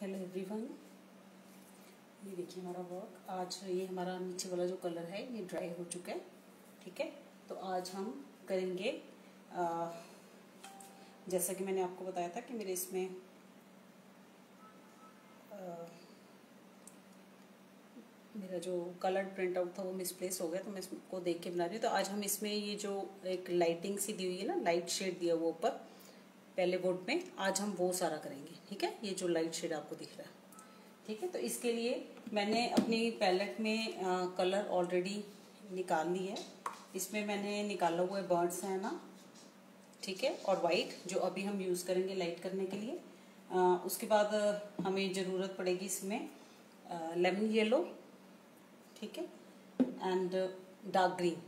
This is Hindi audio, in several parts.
हेलो एवरीवन ये देखिए हमारा वर्क आज ये हमारा नीचे वाला जो कलर है ये ड्राई हो चुका है ठीक है? तो आज हम करेंगे आ, जैसा कि मैंने आपको बताया था कि मेरे इसमें आ, मेरा जो कलर प्रिंट आउट था वो मिसप्लेस हो गया तो मैं इसको देख के बना रही हूँ। तो आज हम इसमें ये जो एक लाइटिंग सी दी हुई है ना लाइट शेड दिया हुआ ऊपर पहले बोर्ड में आज हम वो सारा करेंगे ठीक है? ये जो लाइट शेड आपको दिख रहा है ठीक है? तो इसके लिए मैंने अपनी पैलेट में आ, कलर ऑलरेडी निकाल ली है। इसमें मैंने निकाला हुआ है बर्ड्स है ना ठीक है? और वाइट जो अभी हम यूज़ करेंगे लाइट करने के लिए। आ, उसके बाद हमें ज़रूरत पड़ेगी इसमें लेमन येलो ठीक है? एंड डार्क ग्रीन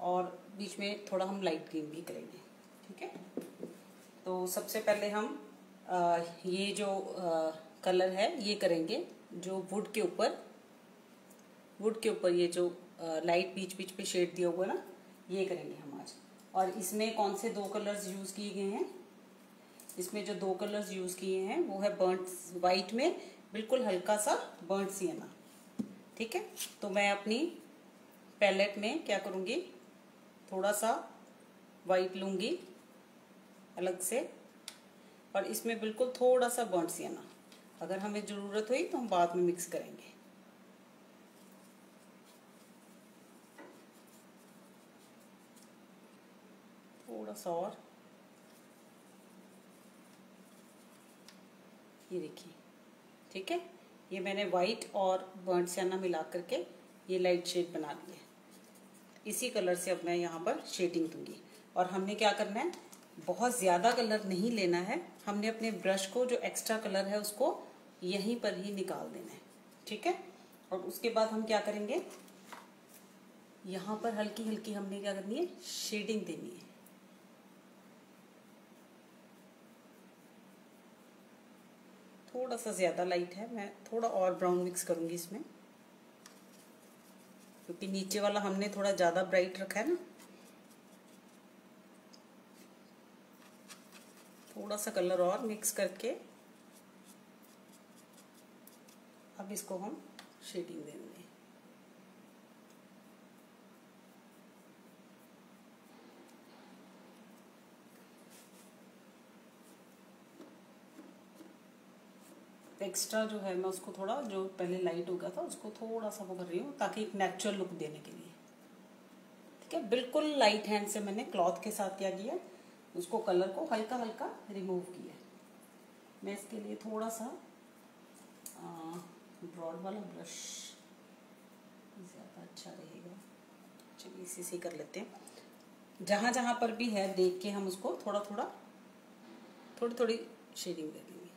और बीच में थोड़ा हम लाइट ग्रीन भी करेंगे ठीक है? तो सबसे पहले हम आ, ये जो आ, कलर है ये करेंगे जो वुड के ऊपर। वुड के ऊपर ये जो आ, लाइट बीच बीच पे शेड दिया हुआ ना ये करेंगे हम आज। और इसमें कौन से दो कलर्स यूज़ किए गए हैं? इसमें जो दो कलर्स यूज़ किए हैं वो है बर्ट वाइट में बिल्कुल हल्का सा बर्ट सियाना ठीक है? तो मैं अपनी पैलेट में क्या करूँगी? थोड़ा सा वाइट लूँगी। अलग से। और इसमें बिल्कुल थोड़ा सा बर्न सियाना अगर हमें ज़रूरत हुई तो हम बाद में मिक्स करेंगे। थोड़ा सा और। ये देखिए, ठीक है? ये मैंने वाइट और बर्न सियाना मिला करके ये लाइट शेड बना ली है इसी कलर से अब मैं यहाँ पर शेडिंग दूँगी। और हमने क्या करना है? बहुत ज़्यादा कलर नहीं लेना है, हमने अपने ब्रश को जो एक्स्ट्रा कलर है उसको यहीं पर ही निकाल देना है, ठीक है? और उसके बाद हम क्या करेंगे? यहाँ पर हल्की हल्की हमने क्या करनी है? शेडिंग देनी है। थोड़ा सा ज़्यादा लाइट है, मैं थोड़ा और ब्राउन मिक्स करूँगी इसमें, क्योंकि नीचे वाला हमने थोड़ा ज़्यादा ब्राइट रखा है ना। थोड़ा सा कलर और मिक्स करके अब इसको हम शेडिंग देंगे। एक्स्ट्रा जो है मैं उसको थोड़ा, जो पहले लाइट हो गया था, उसको थोड़ा सा वो कर रही हूँ, ताकि एक नेचुरल लुक देने के लिए। ठीक है? बिल्कुल लाइट हैंड से मैंने क्लॉथ के साथ क्या किया उसको कलर को हल्का हल्का रिमूव किया मैं इसके लिए थोड़ा सा ब्रॉड वाला ब्रश ज़्यादा अच्छा रहेगा। चलिए इसी से कर लेते हैं। जहाँ जहाँ पर भी है, देख के हम उसको थोड़ा थोड़ा, थोड़ी थोड़ी शेडिंग दे देंगे।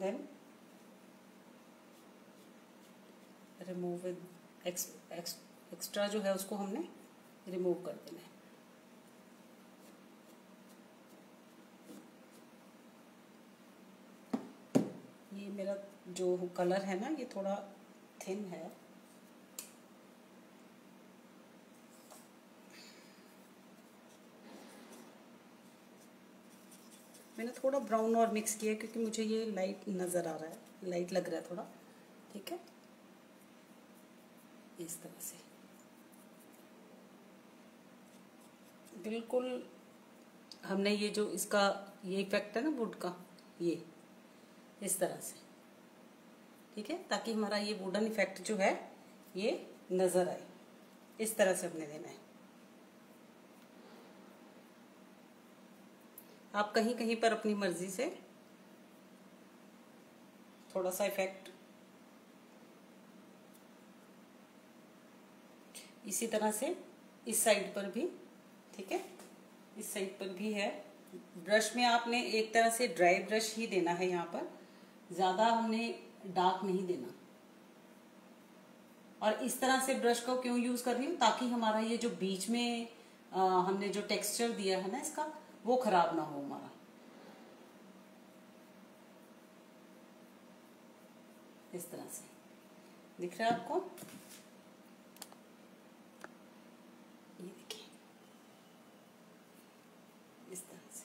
देन रिमूव एक्स्ट्रा जो है उसको हमने रिमूव कर देना है। मेरा जो कलर है ना, ये थोड़ा थिन है। मैंने थोड़ा ब्राउन और मिक्स किया क्योंकि मुझे ये लाइट नज़र आ रहा है लाइट लग रहा है थोड़ा। ठीक है? इस तरह से। बिल्कुल हमने ये जो इसका ये इफ़ेक्ट है ना वुड का, ये, इस तरह से। ठीक है? ताकि हमारा ये वुडन इफ़ेक्ट जो है, ये नज़र आए। इस तरह से हमने देना है। आप कहीं कहीं पर अपनी मर्ज़ी से थोड़ा सा इफ़ेक्ट इसी तरह से इस साइड पर भी, ठीक है? इस साइड पर भी है। ब्रश में आपने एक तरह से ड्राई ब्रश ही देना है यहाँ पर। ज़्यादा हमने डार्क नहीं देना। और इस तरह से ब्रश को क्यों यूज़ कर रही हूँ? ताकि हमारा ये जो बीच में आ, हमने जो टेक्सचर दिया है ना इसका वो खराब ना हो हमारा। इस तरह से। दिख रहा है आपको ये देखिए इस तरह से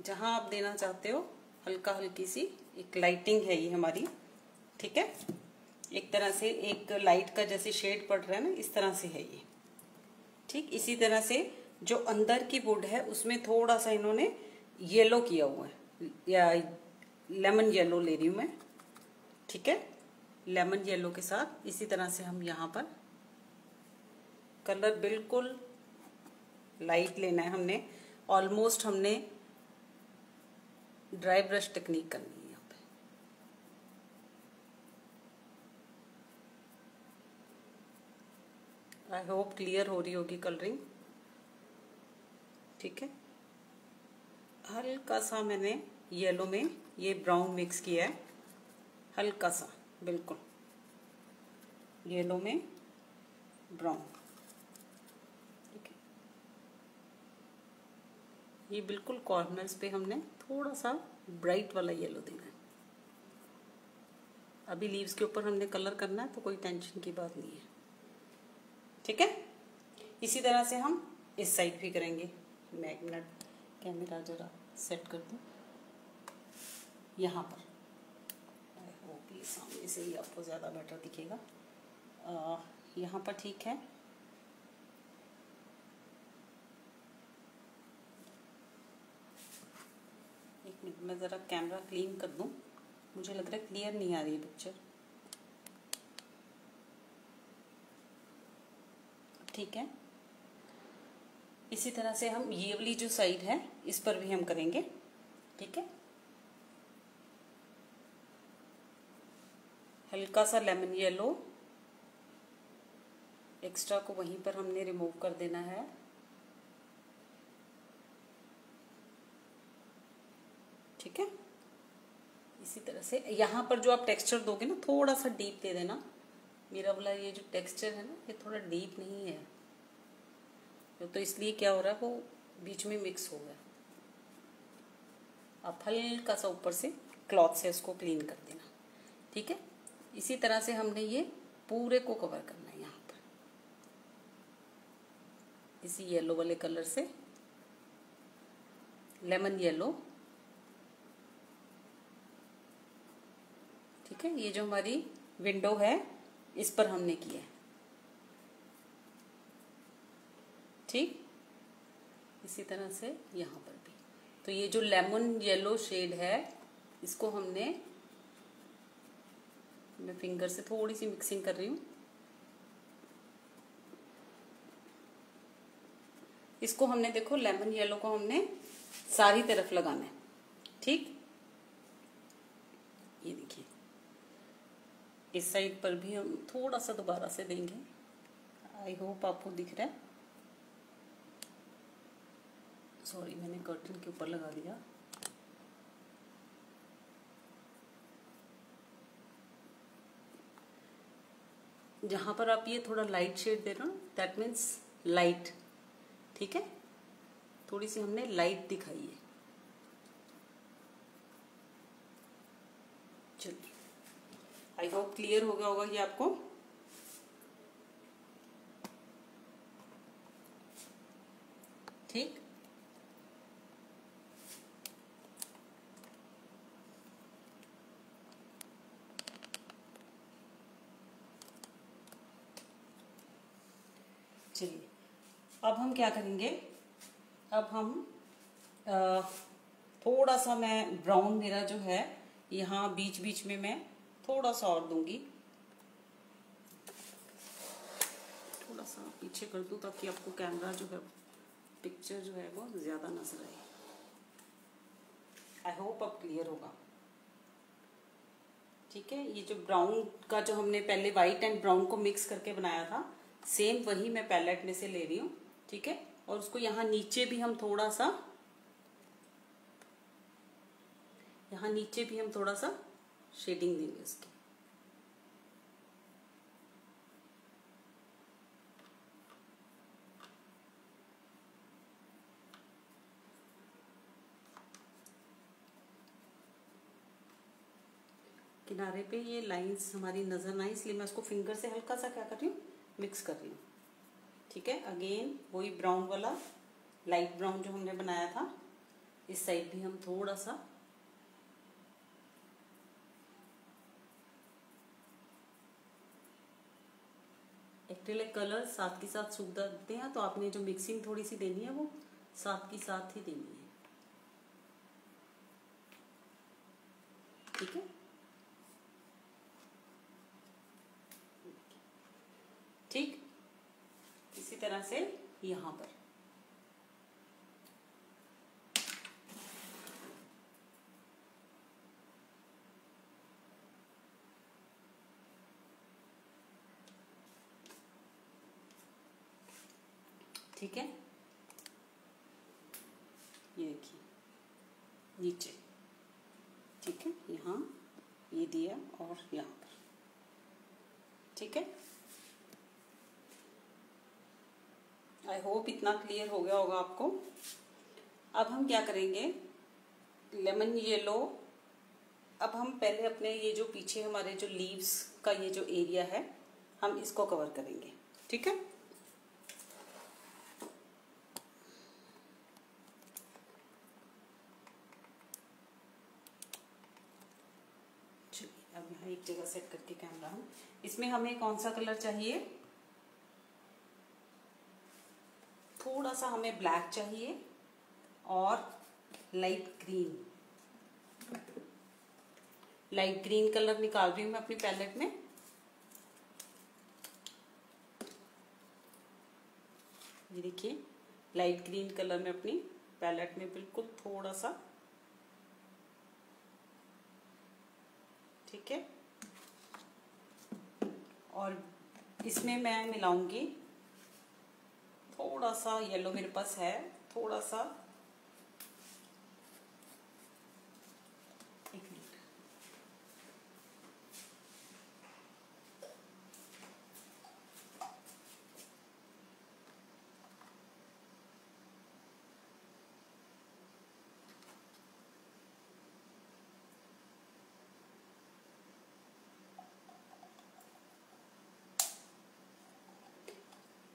जहाँ आप देना चाहते हो, हल्का हल्की सी एक लाइटिंग है ये हमारी, ठीक है? एक तरह से एक लाइट का जैसे शेड पड़ रहा है ना, इस तरह से है ये। ठीक, इसी तरह से जो अंदर की वुड है, उसमें थोड़ा सा इन्होंने येलो किया हुआ है। या लेमन येलो ले रही हूँ मैं, ठीक है? लेमन येलो के साथ इसी तरह से हम यहाँ पर कलर बिल्कुल लाइट लेना है हमने। ऑलमोस्ट हमने ड्राई ब्रश टेक्निक करनी है यहाँ पे। आई होप क्लियर हो रही होगी कलरिंग ठीक है? हल्का सा मैंने येलो में ये ब्राउन मिक्स किया है। हल्का सा, बिल्कुल। येलो में ब्राउन ठीक है ये बिल्कुल कॉर्नर्स पे हमने थोड़ा सा ब्राइट वाला येलो देना है। अभी लीव्स के ऊपर हमने कलर करना है तो कोई टेंशन की बात नहीं है। ठीक है? इसी तरह से हम इस साइड भी करेंगे। मैं एक मिनट कैमरा जरा सेट कर दूँ। यहाँ पर। होप ये सामने से ही आपको ज़्यादा बेटर दिखेगा। यहाँ पर ठीक है। मैं ज़रा कैमरा क्लीन कर दूँ। मुझे लग रहा है क्लियर नहीं आ रही है पिक्चर ठीक है? इसी तरह से हम ये वाली जो साइड है, इस पर भी हम करेंगे। ठीक है? हल्का सा लेमन येलो एक्स्ट्रा को वहीं पर हमने रिमूव कर देना है। ठीक है? इसी तरह से। यहाँ पर जो आप टेक्सचर दोगे ना, थोड़ा सा डीप दे देना। मेरा वाला ये जो टेक्सचर है ना, ये थोड़ा डीप नहीं है। तो इसलिए क्या हो रहा है, वो बीच में मिक्स हो गया। आप हल्का सा ऊपर से क्लॉथ से उसको क्लीन कर देना। ठीक है? इसी तरह से हमने ये पूरे को कवर करना है यहाँ पर। इसी येलो वाले कलर से। लेमन येलो ठीक है, ये जो हमारी विंडो है, इस पर हमने किया ठीक? इसी तरह से यहाँ पर भी। तो ये जो लेमन येलो शेड है, इसको हमने, मैं फिंगर से थोड़ी सी मिक्सिंग कर रही हूँ। इसको हमने देखो लेमन येलो को हमने सारी तरफ़ लगाना है। ठीक? ये देखिए। इस साइड पर भी हम थोड़ा सा दोबारा से देंगे। आई होप आपको दिख रहा है। सॉरी मैंने कर्टन के ऊपर लगा दिया। जहाँ पर आप ये थोड़ा लाइट शेड दे रहे हो दैट मीन्स लाइट ठीक है? थोड़ी सी हमने लाइट दिखाई है चलिए आई होप क्लियर हो गया होगा ये आपको। ठीक? चलिए अब हम क्या करेंगे? अब हम आ, थोड़ा सा मैं ब्राउन मेरा जो है यहाँ बीच बीच में मैं थोड़ा सा और दूँगी। थोड़ा सा पीछे कर दूँ ताकि आपको कैमरा जो है पिक्चर जो है वो ज़्यादा नज़र आए। आई होप अब क्लियर होगा। ठीक है ये जो ब्राउन का जो हमने पहले व्हाइट एंड ब्राउन को मिक्स करके बनाया था सेम वही मैं पैलेट में से ले रही हूँ ठीक है? और उसको यहाँ नीचे भी हम थोड़ा सा यहाँ नीचे भी हम थोड़ा सा शेडिंग देंगे उसकी किनारे पे ये लाइंस हमारी नज़र ना इसलिए मैं उसको फिंगर से हल्का सा क्या कर रही हूँ? मिक्स कर रही हूँ। ठीक है? अगेन वही ब्राउन वाला लाइट ब्राउन जो हमने बनाया था, इस साइड भी हम थोड़ा सा एक्रेलिक कलर साथ के साथ सूख देते हैं तो आपने जो मिक्सिंग थोड़ी सी देनी है, वो साथ की साथ ही देनी है। ठीक है? ठीक? इसी तरह से यहाँ पर। ठीक है? ये देखिए, नीचे, ठीक है? यहाँ, ये दिया और यहाँ पर, ठीक है? आई होप इतना क्लियर हो गया होगा आपको। अब हम क्या करेंगे? लेमन येलो अब हम पहले अपने ये जो पीछे हमारे जो लीव्स का ये जो एरिया है, हम इसको कवर करेंगे, ठीक है अब यहाँ एक जगह सेट करके कैमरा हम इसमें हमें कौन सा कलर चाहिए? थोड़ा सा हमें ब्लैक चाहिए और light green light green colour निकाल रही हूँ मैं अपनी पैलेट में। ये देखिए लाइट ग्रीन कलर में अपनी पैलेट में बिल्कुल थोड़ा सा। ठीक है? और इसमें मैं मिलाऊँगी। थोड़ा सा येलो मेरे पास है थोड़ा सा एक मिनट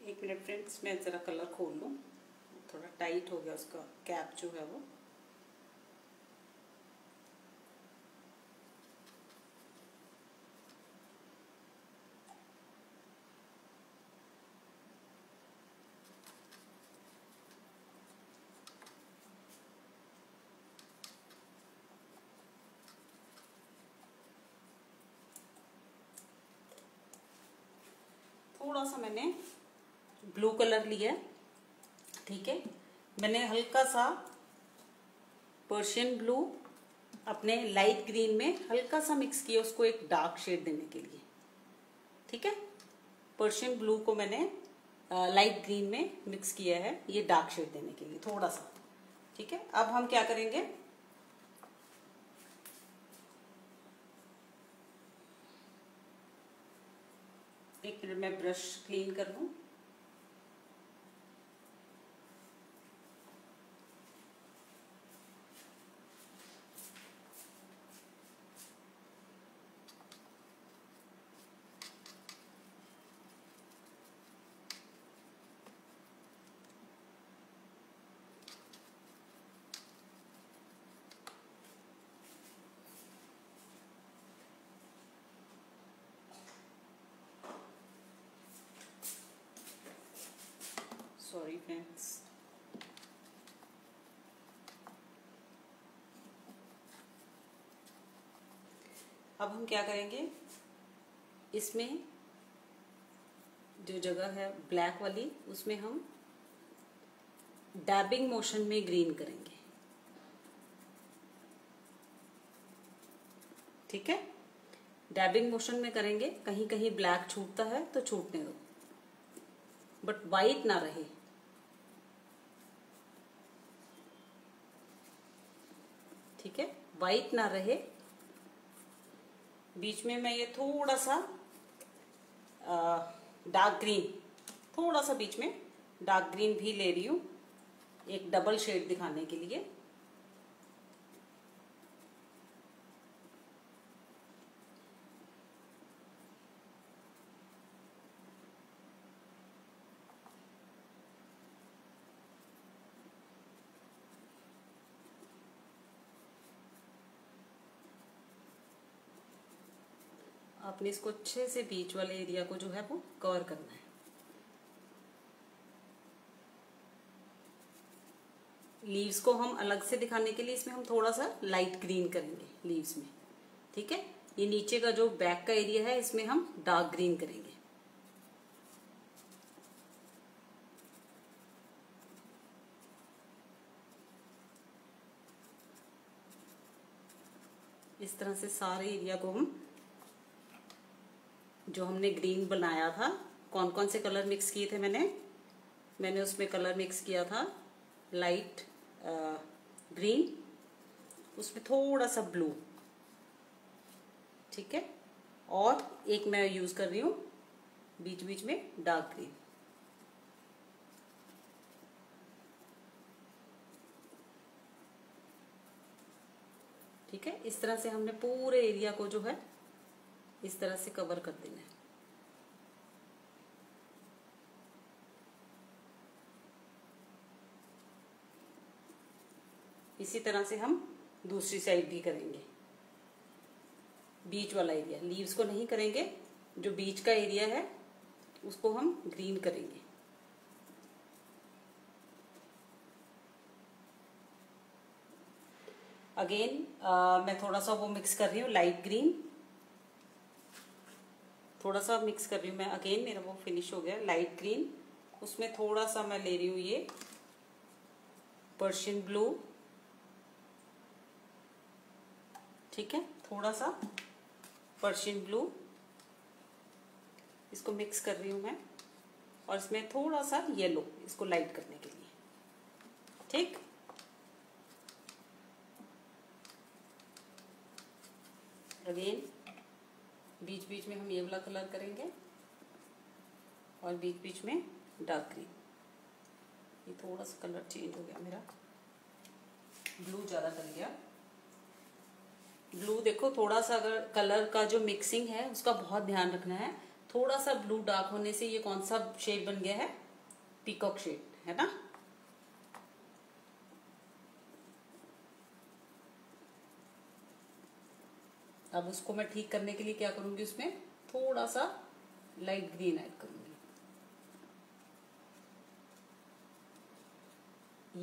एक मिनट फ्रेंड्स मैं ज़रा कलर खोल लूँ। थोड़ा टाइट हो गया उसका कैप जो है वो। थोड़ा सा मैंने ब्लू कलर लिया है। ठीक है? मैंने हल्का सा पर्शियन ब्लू अपने लाइट ग्रीन में हल्का सा मिक्स किया उसको एक डार्क शेड देने के लिए। ठीक है? पर्शियन ब्लू को मैंने लाइट ग्रीन में मिक्स किया है ये डार्क शेड देने के लिए, थोड़ा सा। ठीक है? अब हम क्या करेंगे? एक मिनट मैं ब्रश क्लीन कर लूँ। सॉरी फ्रेंड्स अब हम क्या करेंगे? इसमें जो जगह है ब्लैक वाली, उसमें हम डैबिंग मोशन में ग्रीन करेंगे। ठीक है? डैबिंग मोशन में करेंगे कहीं कहीं ब्लैक छूटता है तो छूटने दो। बट वाइट ना रहे। ठीक है? वाइट ना रहे। बीच में मैं ये थोड़ा सा डार्क ग्रीन थोड़ा सा बीच में डार्क ग्रीन भी ले रही हूँ, एक डबल शेड दिखाने के लिए। आपने इसको अच्छे से बीच वाले एरिया को जो है वो कवर करना है। लीव्स को हम अलग से दिखाने के लिए इसमें हम थोड़ा सा लाइट ग्रीन करेंगे लीव्स में। ठीक है? ये नीचे का जो बैक का एरिया है, इसमें हम डार्क ग्रीन करेंगे। इस तरह से सारे एरिया को हम जो हमने ग्रीन बनाया था कौन कौन से कलर मिक्स किए थे मैंने? मैंने उसमें कलर मिक्स किया था लाइट ग्रीन उसमें थोड़ा सा ब्लू ठीक है? और एक मैं यूज़ कर रही हूँ बीच बीच में डार्क ग्रीन ठीक है? इस तरह से हमने पूरे एरिया को जो है इस तरह से कवर कर देना है। इसी तरह से हम दूसरी साइड भी करेंगे। बीच वाला एरिया लीव्स को नहीं करेंगे, जो बीच का एरिया है, उसको हम ग्रीन करेंगे। अगेन मैं थोड़ा सा वो मिक्स कर रही हूँ लाइट ग्रीन थोड़ा सा मिक्स कर रही हूँ मैं। अगेन मेरा वो फिनिश हो गया लाइट ग्रीन उसमें थोड़ा सा मैं ले रही हूँ ये पर्शियन ब्लू ठीक है? थोड़ा सा पर्शियन ब्लू इसको मिक्स कर रही हूँ मैं। और इसमें थोड़ा सा येलो इसको लाइट करने के लिए। ठीक? अगेन बीच बीच में हम ये वाला कलर करेंगे और बीच बीच में डार्क ग्रीन। ये थोड़ा सा कलर चेंज हो गया मेरा। ब्लू ज़्यादा कर गया। ब्लू देखो, थोड़ा सा अगर कलर का जो मिक्सिंग है, उसका बहुत ध्यान रखना है। थोड़ा सा ब्लू डार्क होने से ये कौन सा शेड बन गया है? पीकॉक शेड, है ना? अब उसको मैं ठीक करने के लिए क्या करूँगी उसमें? थोड़ा सा लाइट ग्रीन ऐड करूँगी।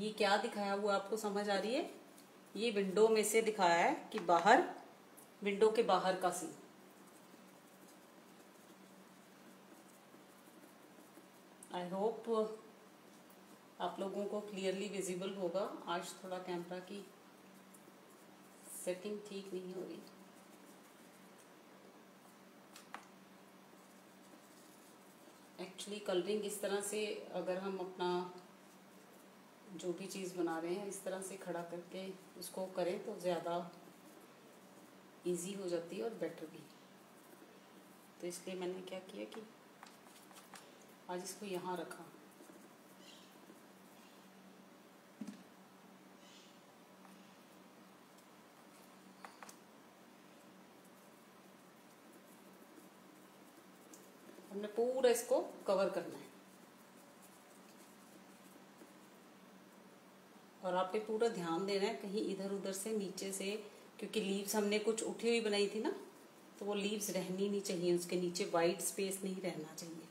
ये क्या दिखाया हुआ आपको समझ आ रही है? ये विंडो में से दिखाया है कि बाहर विंडो के बाहर का सीन आई होप आप लोगों को क्लियरली विजिबल होगा। आज थोड़ा कैमरा की सेटिंग ठीक नहीं हो रही। एक्चुअली कलरिंग इस तरह से अगर हम अपना जो भी चीज़ बना रहे हैं, इस तरह से खड़ा करके उसको करें तो ज़्यादा इजी हो जाती है और बेटर भी। तो इसलिए मैंने क्या किया कि आज इसको यहाँ रखा। हमने पूरा इसको कवर करना है। और आप पे पूरा ध्यान देना है कहीं इधर उधर से, नीचे से, क्योंकि लीव्स हमने कुछ उठी हुई बनाई थी ना तो वो लीव्स रहनी नहीं चाहिए, उसके नीचे वाइट स्पेस नहीं रहना चाहिए।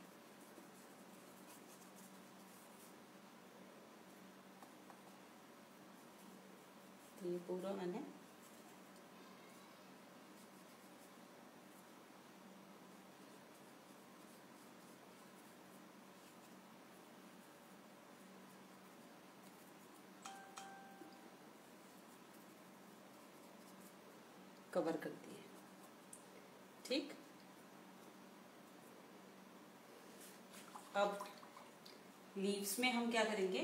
तो ये पूरा मैंने कवर करती है। ठीक? अब लीव्स में हम क्या करेंगे?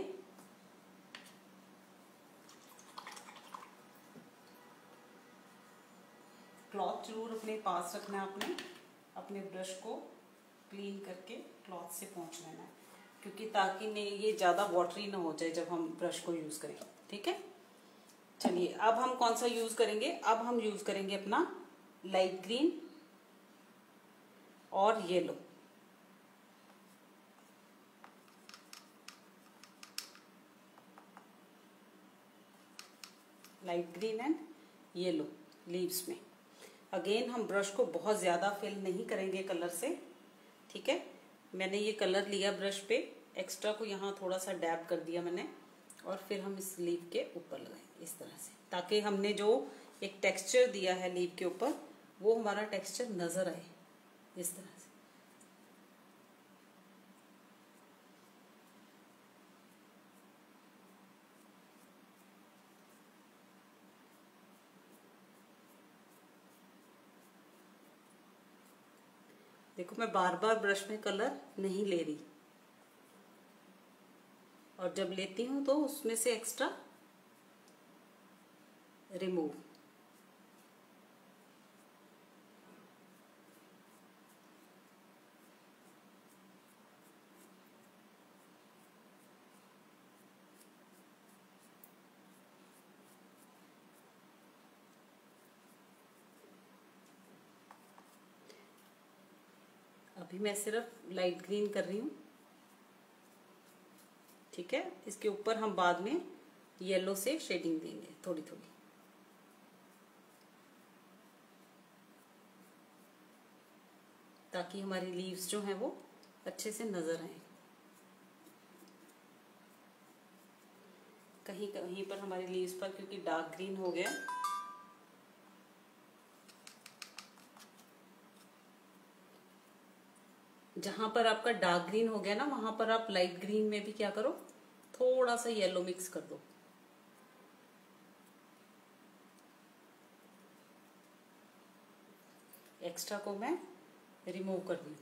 क्लॉथ ज़रूर अपने पास रखना आपने। अपने ब्रश को क्लीन करके क्लॉथ से पहुँच लेना है। क्योंकि ताकि नहीं, ये ज़्यादा वाटरी ना हो जाए जब हम ब्रश को यूज़ करें। ठीक है? चलिए, अब हम कौन सा यूज़ करेंगे? अब हम यूज़ करेंगे अपना लाइट ग्रीन और yellow light green and yellow leaves में. अगेन हम ब्रश को बहुत ज़्यादा फिल नहीं करेंगे कलर से, ठीक है? मैंने ये कलर लिया ब्रश पे एक्स्ट्रा को यहाँ थोड़ा सा डैप कर दिया मैंने और फिर हम इस लीव के ऊपर लगाए इस तरह से। ताकि हमने जो एक टेक्सचर दिया है लीव के ऊपर, वो हमारा टेक्सचर नज़र आए इस तरह से। देखो, मैं बार बार ब्रश में कलर नहीं ले रही। और जब लेती हूँ तो उसमें से एक्स्ट्रा रिमूव अभी मैं सिर्फ़ लाइट ग्रीन कर रही हूँ। ठीक है? इसके ऊपर हम बाद में येलो से शेडिंग देंगे थोड़ी थोड़ी ताकि हमारी लीव्स जो हैं वो अच्छे से नज़र आए। कहीं कहीं पर हमारी लीव्स पर, क्योंकि डार्क ग्रीन हो गया। जहाँ पर आपका डार्क ग्रीन हो गया ना, वहाँ पर आप लाइट ग्रीन में भी क्या करो, थोड़ा सा येलो मिक्स कर दो। एक्स्ट्रा को मैं रिमूव कर दी।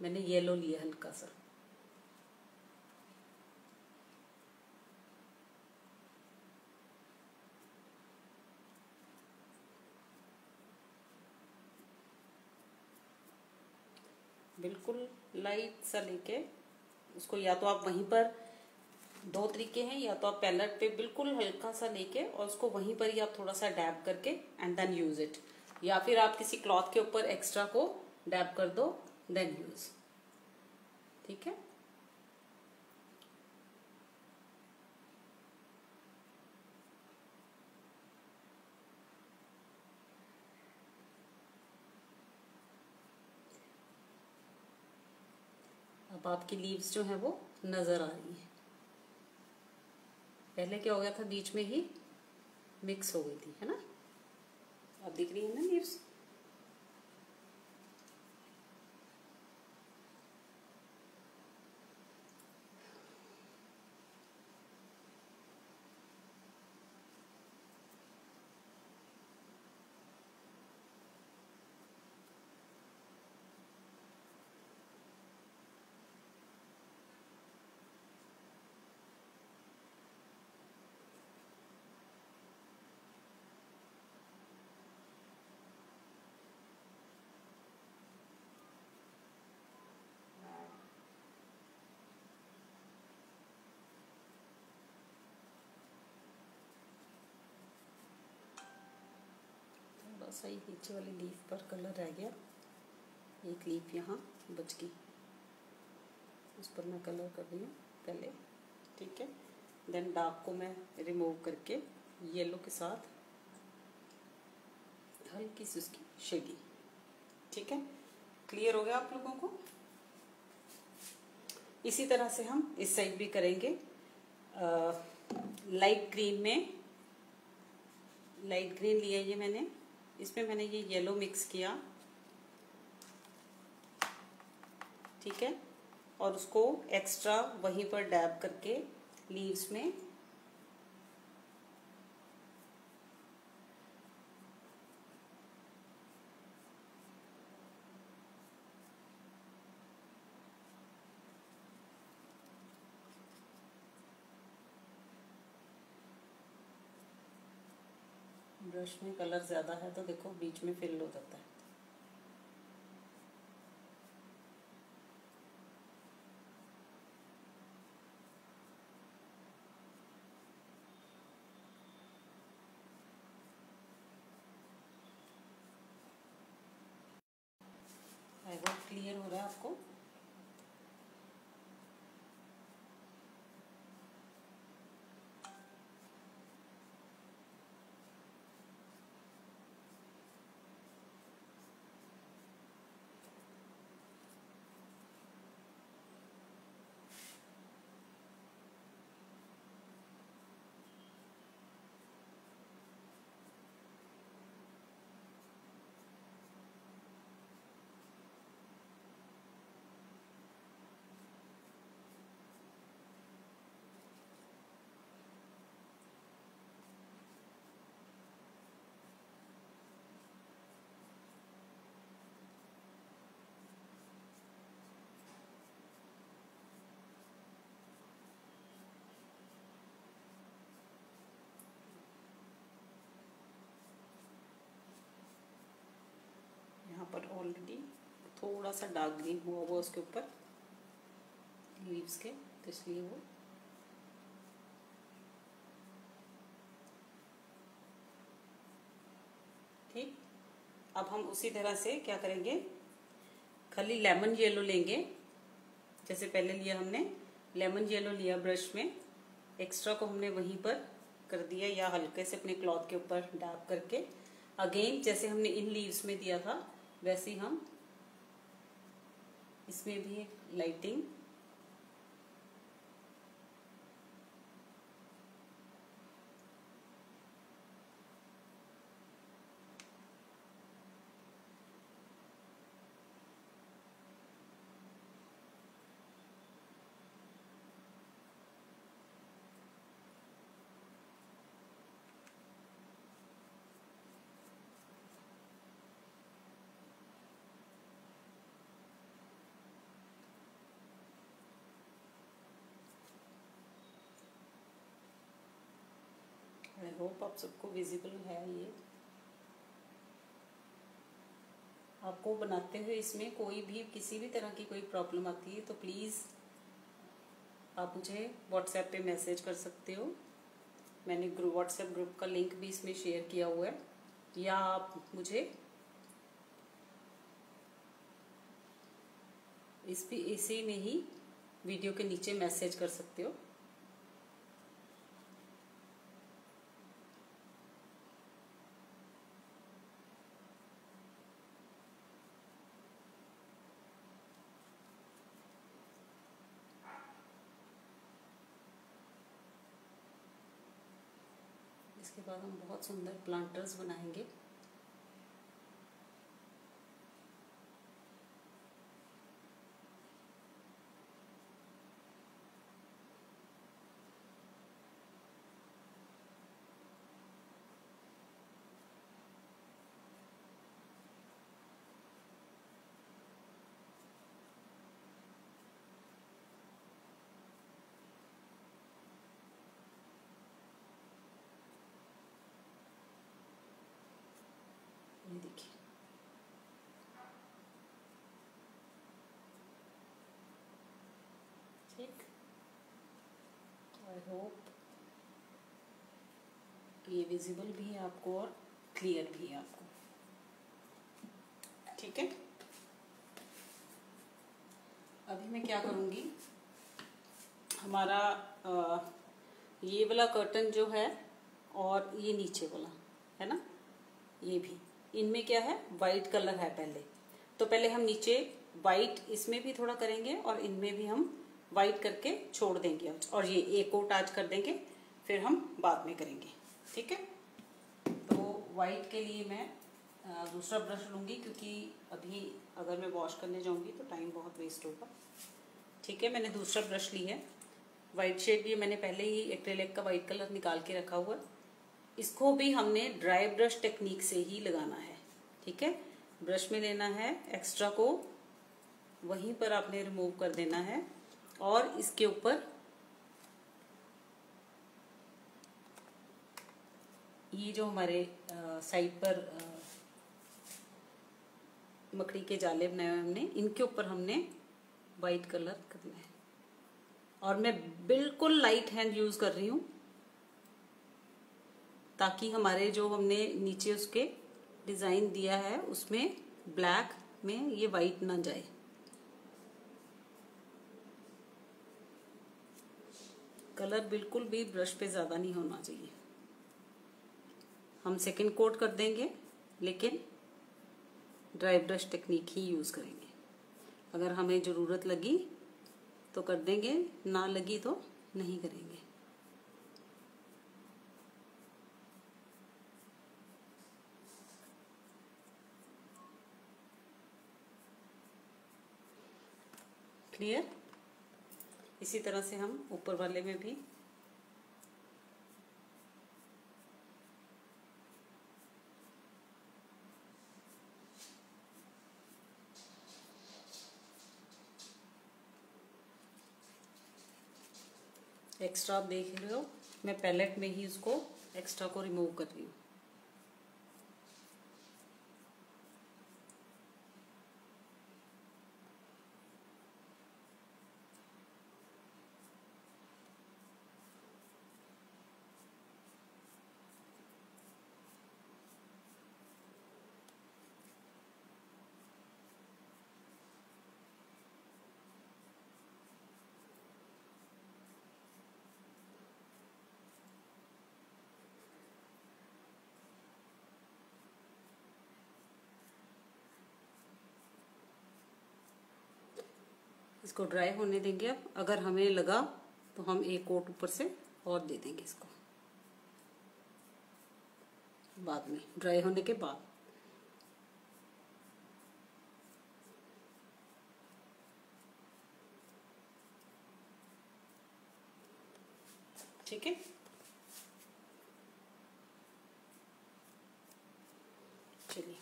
मैंने येलो लिया हल्का सा। बिल्कुल लाइट सा लेके, उसको या तो आप वहीं पर दो तरीके हैं, या तो आप पैलेट पे बिल्कुल हल्का सा लेके और उसको वहीं पर ही आप थोड़ा सा डैब करके एंड देन यूज़ इट या फिर आप किसी क्लॉथ के ऊपर एक्स्ट्रा को डैब कर दो देन यूज़ ठीक है? अब आपकी लीव्स जो है वो नज़र आ रही है। पहले क्या हो गया था, बीच में ही मिक्स हो गई थी, है ना? अब दिख रही है ना लीव्स सा ही नीचे वाली लीफ पर कलर रह गया। एक लीफ यहाँ बच गई। उस पर मैं कलर कर रही हूँ पहले ठीक है? देन डार्क को मैं रिमूव करके येलो के साथ हल्की सी उसकी शेडिंग ठीक है? क्लियर हो गया आप लोगों को? इसी तरह से हम इस साइड भी करेंगे। आ, लाइट ग्रीन में लाइट ग्रीन लिया ये मैंने। इसमें मैंने ये येलो मिक्स किया। ठीक है? और उसको एक्स्ट्रा वहीं पर डैब करके लीव्स में ब्रश में कलर ज़्यादा है तो देखो बीच में फिल हो जाता है आई होप क्लियर हो रहा है आपको थोड़ा सा डार्क ग्रीन हुआ हुआ उसके ऊपर लीव्स के तो इसलिए वो। ठीक? अब हम उसी तरह से क्या करेंगे? खाली लेमन येलो लेंगे। जैसे पहले लिया हमने लेमन येलो लिया ब्रश में। एक्स्ट्रा को हमने वहीं पर कर दिया या हल्के से अपने क्लॉथ के ऊपर डैप करके। अगेन जैसे हमने इन लीव्स में दिया था, वैसे ही हम इसमें भी एक लाइटिंग आई होप आप सबको विजिबल है ये। आपको बनाते हुए इसमें कोई भी, किसी भी तरह की कोई प्रॉब्लम आती है तो प्लीज़ आप मुझे व्हाट्सएप पे मैसेज कर सकते हो। मैंने ग्रुप व्हाट्सएप ग्रुप का लिंक भी इसमें शेयर किया हुआ है। या आप मुझे इस भी इसी में ही वीडियो के नीचे मैसेज कर सकते हो। बाद हम बहुत सुंदर प्लांटर्स बनाएँगे ये देखिए ठीक आई होप कि विजिबल भी है आपको और क्लियर भी है आपको। ठीक है? अभी मैं क्या करूँगी? हमारा आ, ये वाला कर्टन जो है और ये नीचे वाला है ना? ये भी। इनमें क्या है? वाइट कलर है पहले। तो पहले हम नीचे वाइट इसमें भी थोड़ा करेंगे और इनमें भी हम वाइट करके छोड़ देंगे। और ये एक कोट आज कर देंगे फिर हम बाद में करेंगे। ठीक है? तो वाइट के लिए मैं दूसरा ब्रश लूँगी क्योंकि अभी अगर मैं वॉश करने जाऊँगी तो टाइम बहुत वेस्ट होगा। ठीक है, मैंने दूसरा ब्रश ली है। वाइट शेड ये मैंने पहले ही एक्रेलिक का वाइट कलर निकाल के रखा हुआ। है इसको भी हमने ड्राई ब्रश टेक्निक से ही लगाना है। ठीक है? ब्रश में लेना है एक्स्ट्रा को वहीं पर आपने रिमूव कर देना है। और इसके ऊपर ये जो हमारे साइड पर मकड़ी के जाले बनाए हुए हमने, इनके ऊपर हमने वाइट कलर करना है। और मैं बिल्कुल लाइट हैंड यूज़ कर रही हूँ, ताकि हमारे जो हमने नीचे उसके डिज़ाइन दिया है, उसमें ब्लैक में ये वाइट ना जाए। कलर बिल्कुल भी ब्रश पे ज़्यादा नहीं होना चाहिए। हम सेकंड कोट कर देंगे, लेकिन ड्राई ब्रश टेक्निक ही यूज़ करेंगे। अगर हमें ज़रूरत लगी तो कर देंगे, ना लगी तो नहीं करेंगे। क्लियर इसी तरह से हम ऊपर वाले में भी एक्स्ट्रा आप देख रहे हो। मैं पैलेट में ही उसको एक्स्ट्रा को रिमूव कर रही हूँ। इसको ड्राई होने देंगे अब। अगर हमें लगा तो हम एक कोट ऊपर से और दे देंगे इसको। बाद में ड्राई होने के बाद। ठीक है? चलिए।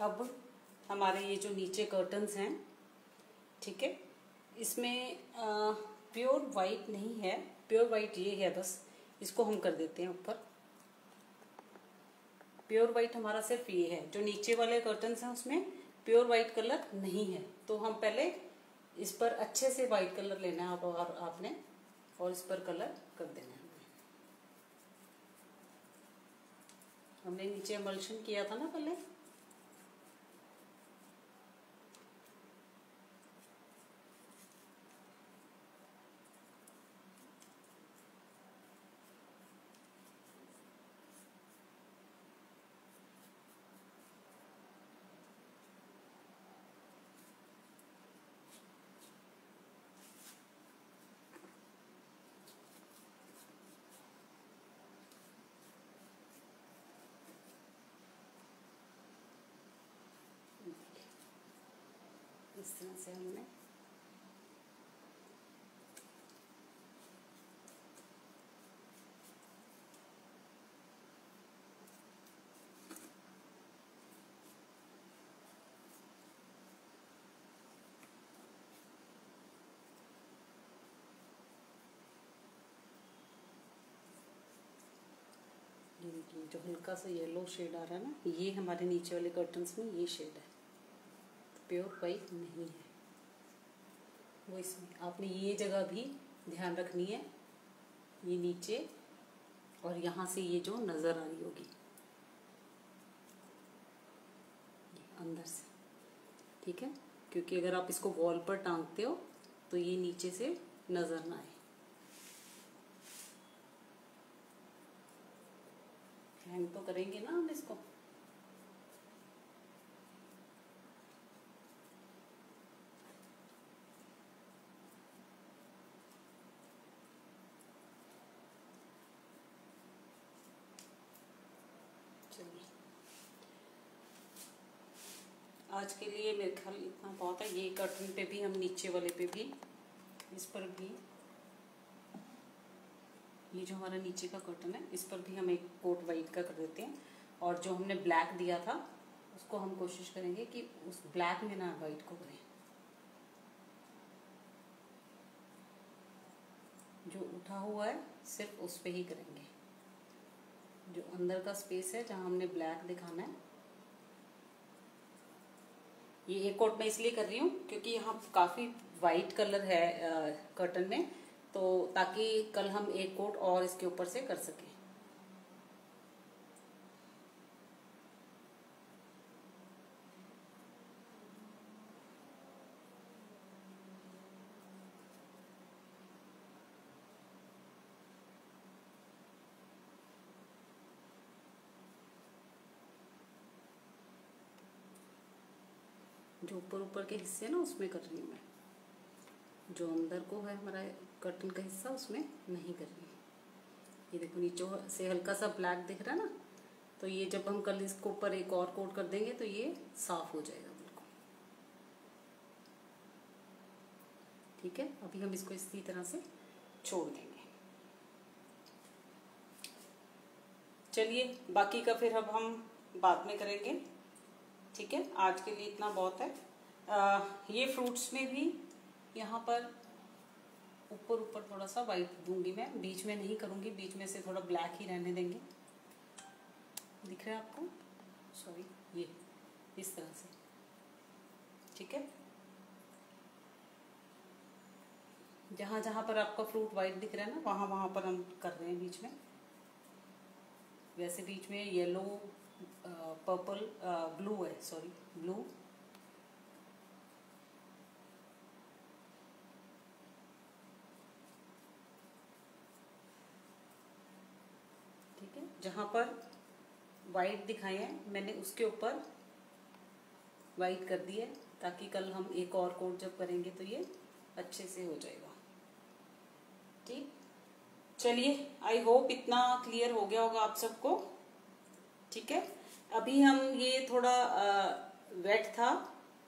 अब हमारे ये जो नीचे कर्टन्स हैं, ठीक है? इसमें प्योर वाइट नहीं है। प्योर वाइट ये है बस। इसको हम कर देते हैं ऊपर। प्योर वाइट हमारा सिर्फ़ ये है। जो नीचे वाले कर्टन हैं उसमें प्योर वाइट कलर नहीं है। तो हम पहले इस पर अच्छे से वाइट कलर लेना है और आपने, और इस पर कलर कर देना है। हमने नीचे एमल्शन किया था ना पहले? इस तरह से हमने जो हल्का सा येलो शेड आ रहा है ना, ये हमारे नीचे वाले कर्टन्स में ये शेड है। प्योर वाइट नहीं है। वो इसमें, आपने ये जगह भी ध्यान रखनी है, ये नीचे और यहाँ से ये जो नज़र आ रही होगी। अंदर से, ठीक है? क्योंकि अगर आप इसको वॉल पर टांगते हो तो ये नीचे से नज़र ना आए। हैंग तो करेंगे ना हम इसको? आज के लिए मेरे ख्याल इतना बहुत है, ये कर्टन पे भी, हम नीचे वाले पे भी, इस पर भी। ये जो हमारा नीचे का कर्टन है, इस पर भी हम एक कोट वाइट का कर देते हैं। और जो हमने ब्लैक दिया था, उसको हम कोशिश करेंगे कि उस ब्लैक में ना वाइट को करें। जो उठा हुआ है, सिर्फ़ उस पर ही करेंगे। जो अंदर का स्पेस है, जहाँ हमने ब्लैक दिखाना है ये एक कोट मैं इसलिए कर रही हूँ क्योंकि यहाँ काफ़ी वाइट कलर है कर्टन में तो ताकि कल हम एक कोट और इसके ऊपर से कर सकें। जो ऊपर ऊपर के हिस्से ना, उसमें कर रही हूँ मैं। जो अंदर को है हमारा कर्टन का हिस्सा, उसमें नहीं कर रही ये देखो, नीचे से हल्का सा ब्लैक दिख रहा है ना तो ये जब हम कल इसको ऊपर एक और कोट कर देंगे तो ये साफ़ हो जाएगा बिल्कुल। ठीक है? अभी हम इसको इसी तरह से छोड़ देंगे। चलिए, बाकी का फिर अब हम बाद में करेंगे। ठीक है? आज के लिए इतना बहुत है। आ, ये फ्रूट्स में भी यहाँ पर ऊपर ऊपर थोड़ा सा वाइट दूँगी मैं। बीच में नहीं करूँगी बीच में से थोड़ा ब्लैक ही रहने देंगे। दिख रहा है आपको? सॉरी ये इस तरह से। ठीक है? जहाँ जहाँ पर आपका फ्रूट वाइट दिख रहा है ना वहाँ वहाँ पर हम कर रहे हैं बीच में। वैसे बीच में येलो पर्पल ब्लू है सॉरी ब्लू ठीक है, जहाँ पर वाइट दिखाए हैं, मैंने उसके ऊपर वाइट कर दिया ताकि कल हम एक और कोट जब करेंगे तो ये अच्छे से हो जाएगा। ठीक? चलिए आई होप इतना क्लियर हो गया होगा आप सबको। ठीक है? अभी हम ये थोड़ा वेट था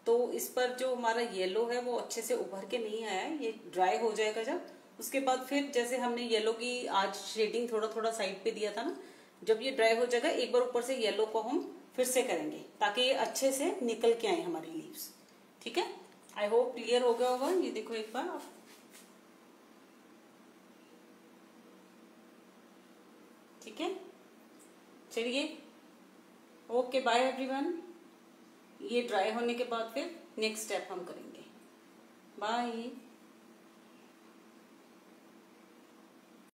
तो इस पर जो हमारा येलो है, वो अच्छे से उभर के नहीं आया, ये ड्राई हो जाएगा जब। उसके बाद फिर जैसे हमने येलो की आज शेडिंग थोड़ा थोड़ा साइड पे दिया था ना, जब ये ड्राई हो जाएगा, एक बार ऊपर से येलो को हम फिर से करेंगे, ताकि ये अच्छे से निकल के आए हमारी लीव्स ठीक है? आई होप क्लियर हो गया होगा, ये देखो एक बार आप। ठीक है? चलिए ओके बाय एवरीवन ये ड्राई होने के बाद फिर नेक्स्ट स्टेप हम करेंगे। बाय